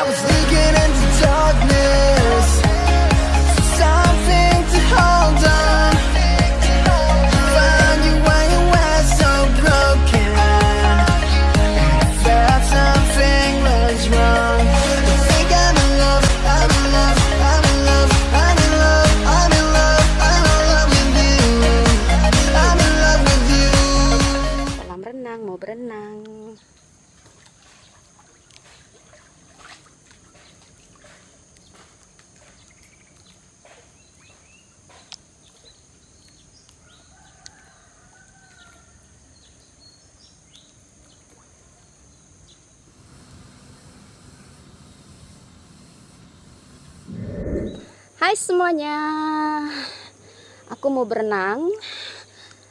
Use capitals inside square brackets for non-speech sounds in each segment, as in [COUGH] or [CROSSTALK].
I was leaking Hai semuanya Aku mau berenang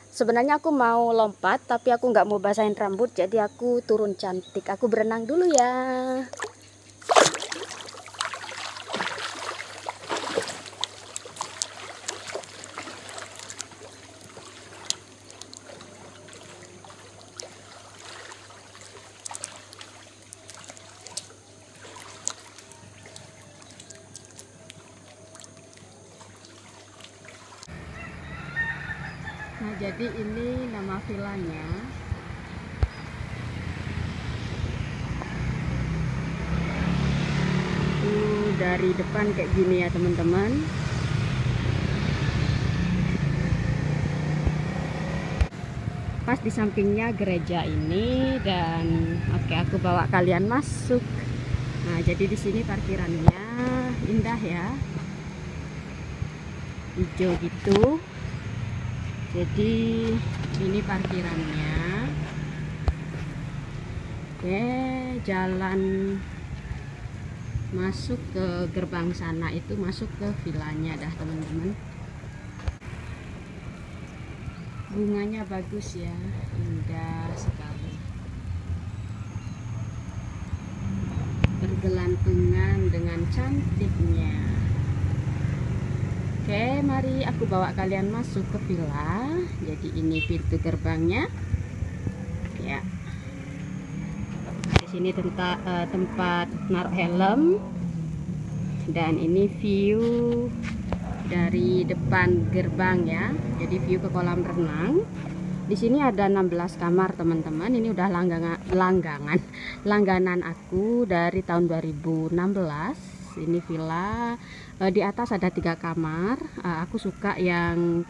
Sebenarnya aku mau lompat, tapi aku nggak mau basahin rambut, jadi aku turun cantik. Aku berenang dulu ya. Jadi ini nama villanya. Itu dari depan kayak gini ya, teman-teman. Pas di sampingnya gereja ini dan oke aku bawa kalian masuk. Nah, jadi di sini parkirannya indah ya. Hijau gitu jadi ini parkirannya. Oke jalan masuk ke gerbang sana itu masuk ke villanya dah teman-teman. Bunganya bagus ya indah sekali. Bergelantungan dengan cantiknya Oke, mari aku bawa kalian masuk ke villa. Jadi ini pintu gerbangnya. Ya. Di sini tempat eh, tempat naruh helm. Dan ini view dari depan gerbang ya. Jadi view ke kolam renang. Di sini ada 16 kamar, teman-teman. Ini udah langgangan langgangan langganan aku dari tahun 2016 ini villa. Eh, di atas ada tiga kamar. Eh, aku suka yang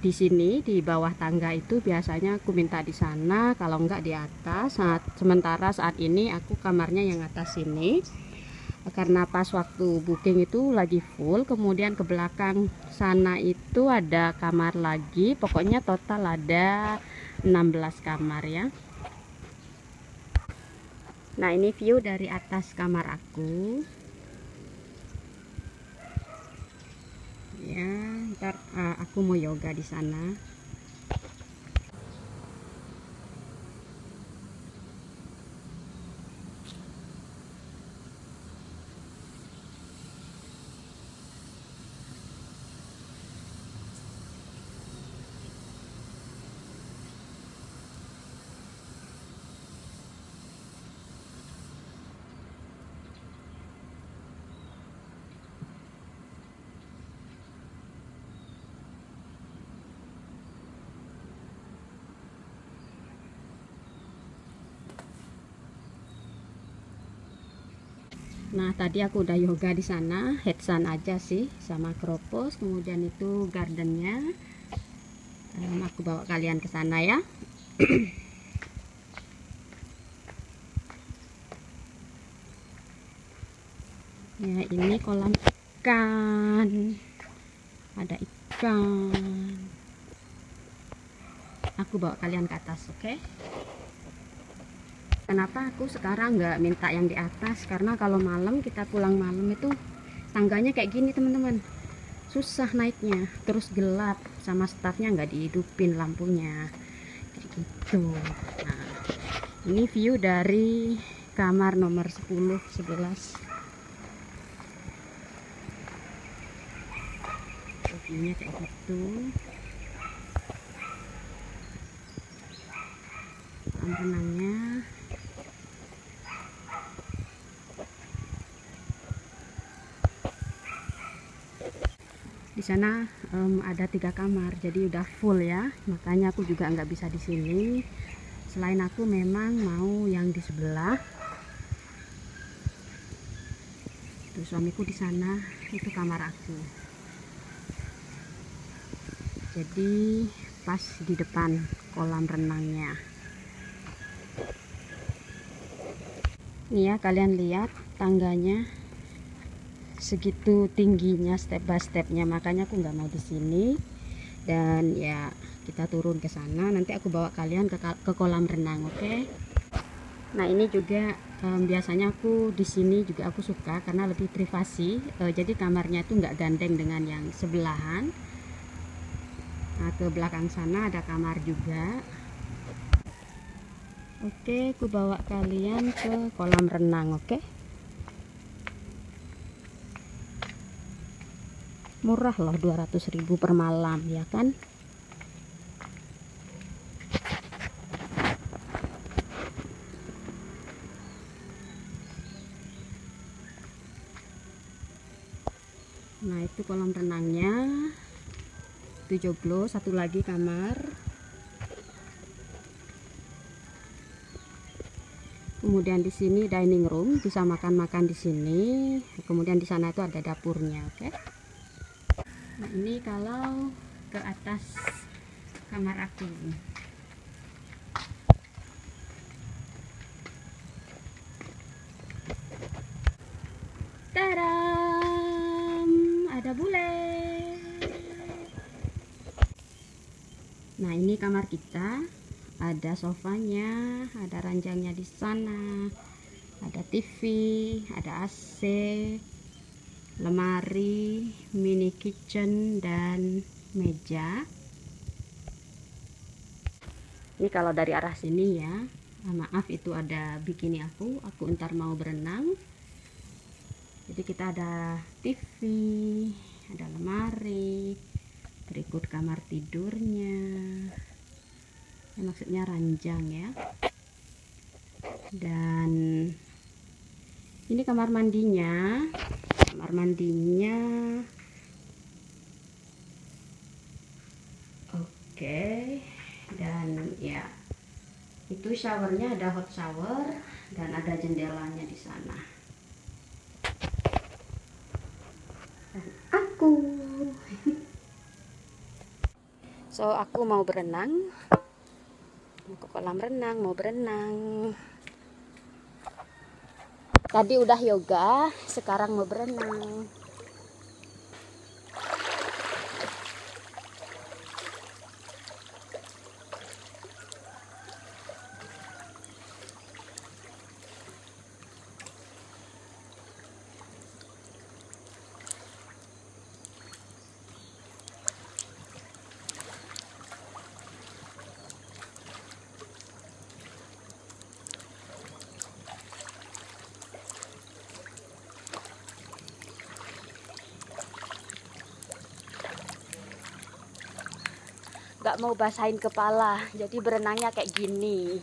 di sini di bawah tangga itu biasanya aku minta di sana kalau enggak di atas. Saat sementara saat ini aku kamarnya yang atas sini. Eh, karena pas waktu booking itu lagi full kemudian ke belakang sana itu ada kamar lagi. Pokoknya total ada 16 kamar ya. Nah ini view dari atas kamar aku ya ntar uh, aku mau yoga di sana Nah, tadi aku udah yoga di sana, headstand aja sih sama kropos, kemudian itu gardennya. Em, aku bawa kalian ke sana ya. [CLEARS THROAT] ya, ini kolam ikan. Ada ikan. Aku bawa kalian ke atas, oke? Kenapa aku sekarang nggak minta yang di atas? Karena kalau malam kita pulang malam itu tangganya kayak gini teman-teman. Susah naiknya. Terus gelap sama stafnya nggak dihidupin lampunya. Kayak gitu. Nah ini view dari kamar nomor 10 11 viewnya kayak gitu. Kolam di sana em, ada tiga kamar jadi udah full ya. Makanya aku juga nggak bisa di sini. Selain aku memang mau yang di sebelah. Tuh suamiku di sana. Itu kamar aku. Jadi pas di depan kolam renangnya. Nih ya kalian lihat tangganya segitu tingginya step by stepnya. Makanya aku nggak mau di sini. Dan ya kita turun ke sana. Nanti aku bawa kalian ke, ke kolam renang oke? Okay? nah ini juga um, biasanya aku di sini juga aku suka karena lebih privasi. Uh, jadi kamarnya itu nggak gandeng dengan yang sebelahan. Nah ke belakang sana ada kamar juga. Oke okay, aku bawa kalian ke kolam renang oke? okay? Murah loh 200.000 per malam ya kan? Nah itu kolam renangnya. Itu joglo satu lagi kamar. Kemudian di sini dining room bisa makan-makan di sini. Kemudian di sana itu ada dapurnya oke? okay? Nah ini kalau ke atas kamar aku Tadam! Ada bule. Nah, ini kamar kita. Ada sofanya, ada ranjangnya di sana. Ada TV, ada AC, lemari, mini kitchen dan meja. Ini kalau dari arah sini ya. Maaf itu ada bikini aku, aku ntar mau berenang. Jadi kita ada TV ada lemari berikut kamar tidurnya. Ya, maksudnya ranjang ya. Dan ini kamar mandinya kamar mandinya. Oke dan ya itu showernya ada hot shower dan ada jendelanya di sana. Aku. So aku mau berenang. Mau ke kolam renang mau berenang tadi udah yoga sekarang mau berenang nggak mau basahin kepala. Jadi berenangnya kayak gini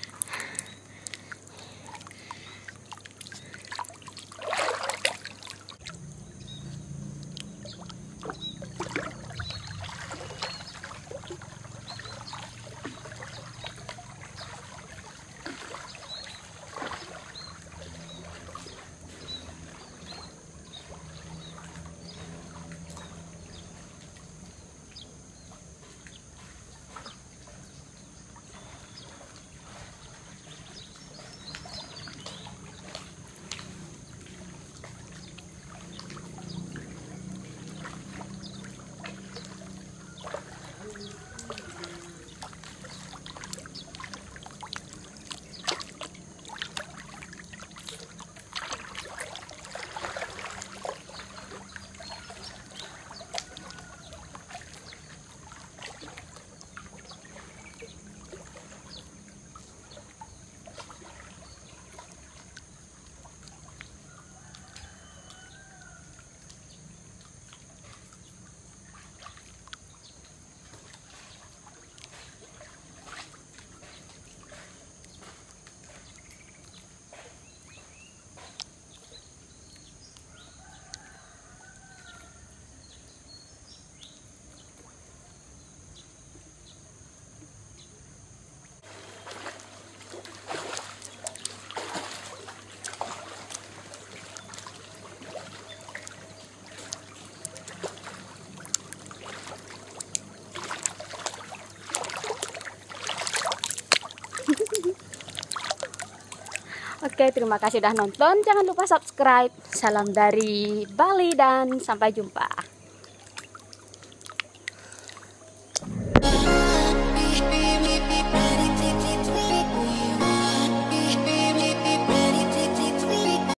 Oke, terima kasih sudah nonton. Jangan lupa subscribe. Salam dari Bali dan sampai jumpa.